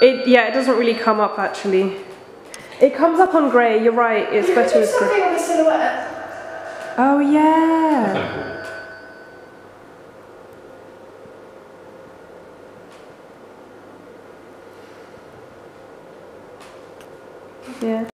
It yeah, it doesn't really come up actually. It comes up on grey. You're right. It's You better with grey. something on the silhouette. Oh yeah. Yeah.